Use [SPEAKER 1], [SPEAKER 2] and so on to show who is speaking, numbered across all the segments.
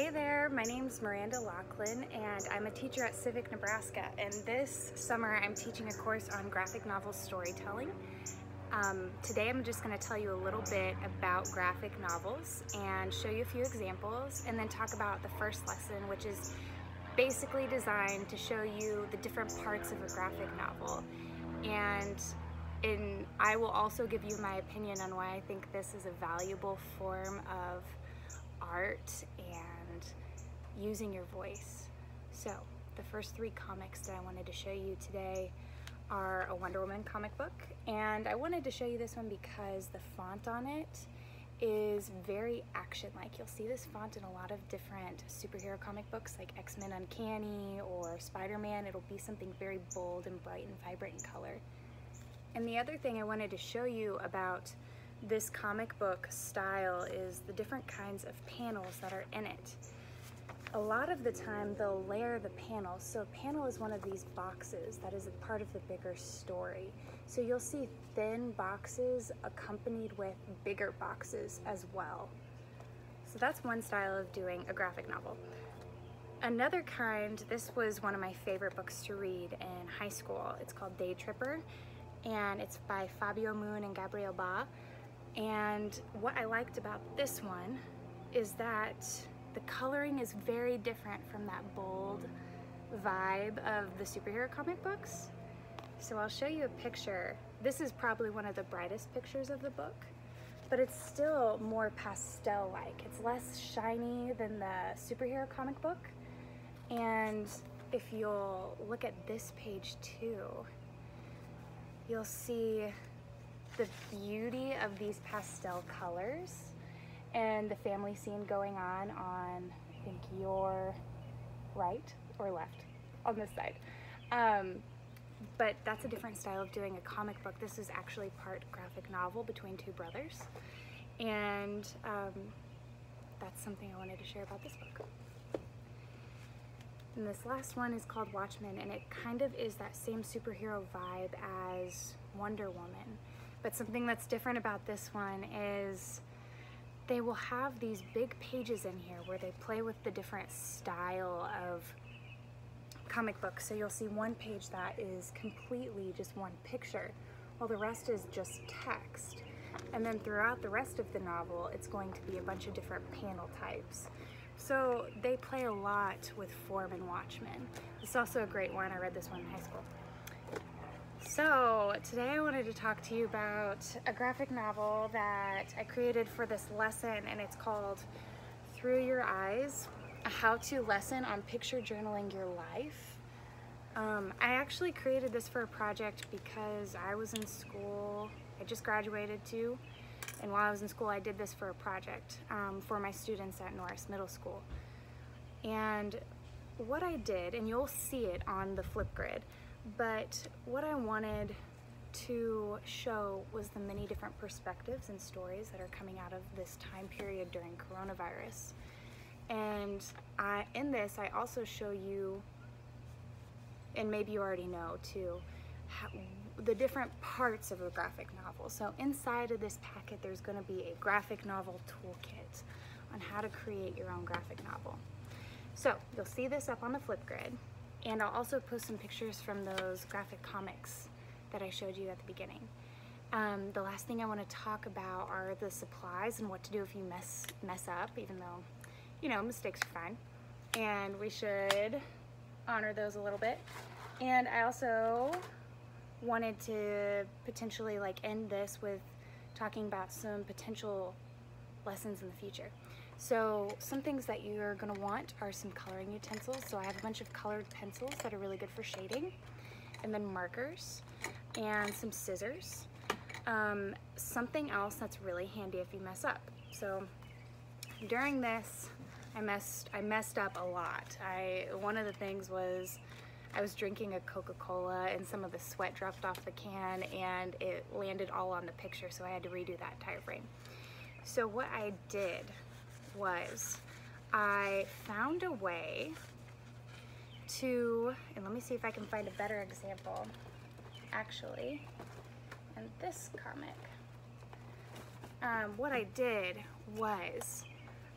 [SPEAKER 1] Hey there, my name is Maranda Loughlin and I'm a teacher at Civic Nebraska and this summer I'm teaching a course on graphic novel storytelling. Um, today I'm just going to tell you a little bit about graphic novels and show you a few examples and then talk about the first lesson which is basically designed to show you the different parts of a graphic novel and in, I will also give you my opinion on why I think this is a valuable form of art and using your voice. So the first three comics that I wanted to show you today are a Wonder Woman comic book and I wanted to show you this one because the font on it is very action-like. You'll see this font in a lot of different superhero comic books like X-Men Uncanny or Spider-Man. It'll be something very bold and bright and vibrant in color. And the other thing I wanted to show you about this comic book style is the different kinds of panels that are in it. A lot of the time they'll layer the panels. So a panel is one of these boxes that is a part of the bigger story. So you'll see thin boxes accompanied with bigger boxes as well. So that's one style of doing a graphic novel. Another kind, this was one of my favorite books to read in high school. It's called Daytripper and it's by Fabio Moon and Gabriel Ba. And what I liked about this one is that the coloring is very different from that bold vibe of the superhero comic books. So I'll show you a picture. This is probably one of the brightest pictures of the book, but it's still more pastel-like. It's less shiny than the superhero comic book. And if you'll look at this page too, you'll see the beauty of these pastel colors and the family scene going on on, I think, your right or left on this side. Um, but that's a different style of doing a comic book. This is actually part graphic novel between two brothers. And um, that's something I wanted to share about this book. And this last one is called Watchmen, and it kind of is that same superhero vibe as Wonder Woman. But something that's different about this one is they will have these big pages in here where they play with the different style of comic books. So you'll see one page that is completely just one picture, while the rest is just text. And then throughout the rest of the novel, it's going to be a bunch of different panel types. So they play a lot with form and Watchmen. It's also a great one. I read this one in high school. So today I wanted to talk to you about a graphic novel that I created for this lesson and it's called Through Your Eyes, a how-to lesson on picture journaling your life. Um, I actually created this for a project because I was in school, I just graduated too, and while I was in school, I did this for a project um, for my students at Norris Middle School. And what I did, and you'll see it on the Flipgrid, but what I wanted to show was the many different perspectives and stories that are coming out of this time period during coronavirus. And I, in this, I also show you, and maybe you already know too, how, the different parts of a graphic novel. So inside of this packet, there's gonna be a graphic novel toolkit on how to create your own graphic novel. So you'll see this up on the Flipgrid, and I'll also post some pictures from those graphic comics that I showed you at the beginning. Um, the last thing I want to talk about are the supplies and what to do if you mess mess up, even though, you know, mistakes are fine. And we should honor those a little bit. And I also wanted to potentially like end this with talking about some potential lessons in the future. So some things that you're gonna want are some coloring utensils. So I have a bunch of colored pencils that are really good for shading and then markers and some scissors. Um, something else that's really handy if you mess up. So during this, I messed, I messed up a lot. I, one of the things was I was drinking a Coca-Cola and some of the sweat dropped off the can and it landed all on the picture so I had to redo that entire frame. So what I did was I found a way to, and let me see if I can find a better example, actually, in this comic. Um, what I did was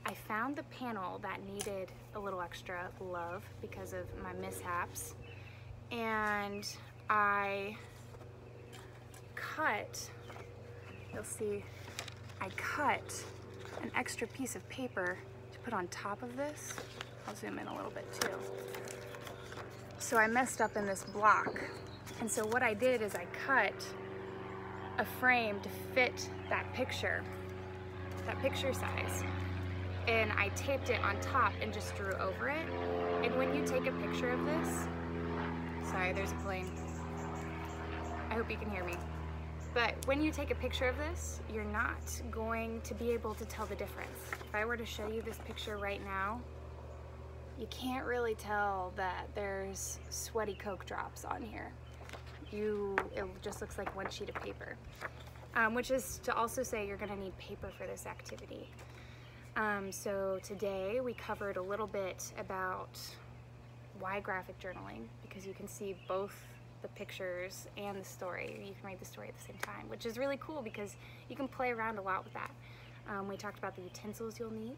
[SPEAKER 1] I found the panel that needed a little extra love because of my mishaps. And I cut, you'll see, I cut an extra piece of paper to put on top of this. I'll zoom in a little bit too. So I messed up in this block. And so what I did is I cut a frame to fit that picture, that picture size. And I taped it on top and just drew over it. And when you take a picture of this, sorry, there's a plane. I hope you can hear me. But when you take a picture of this, you're not going to be able to tell the difference. If I were to show you this picture right now, you can't really tell that there's sweaty Coke drops on here. You, it just looks like one sheet of paper. Um, which is to also say you're gonna need paper for this activity. Um, so today we covered a little bit about why graphic journaling, because you can see both the pictures and the story. You can read the story at the same time, which is really cool because you can play around a lot with that. Um, we talked about the utensils you'll need,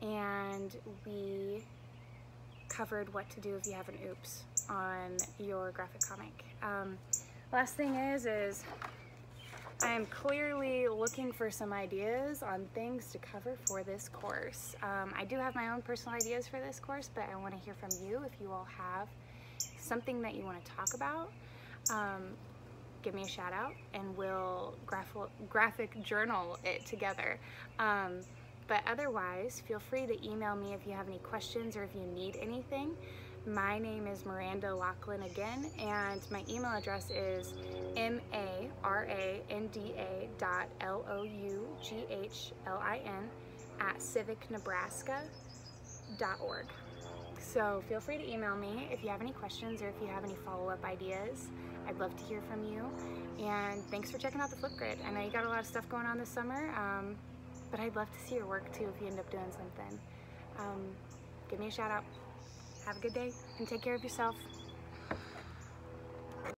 [SPEAKER 1] and we covered what to do if you have an oops on your graphic comic. Um, last thing is, is I am clearly looking for some ideas on things to cover for this course. Um, I do have my own personal ideas for this course, but I want to hear from you if you all have something that you want to talk about. Um, give me a shout out and we'll graph graphic journal it together. Um, but otherwise, feel free to email me if you have any questions or if you need anything. My name is Maranda Loughlin again, and my email address is m-a-r-a-n-d-a dot l-o-u-g-h-l-i-n at civicnebraska.org. So feel free to email me if you have any questions or if you have any follow-up ideas. I'd love to hear from you. And thanks for checking out the Flipgrid. I know you got a lot of stuff going on this summer, um, but I'd love to see your work too if you end up doing something. Um, give me a shout out. Have a good day and take care of yourself.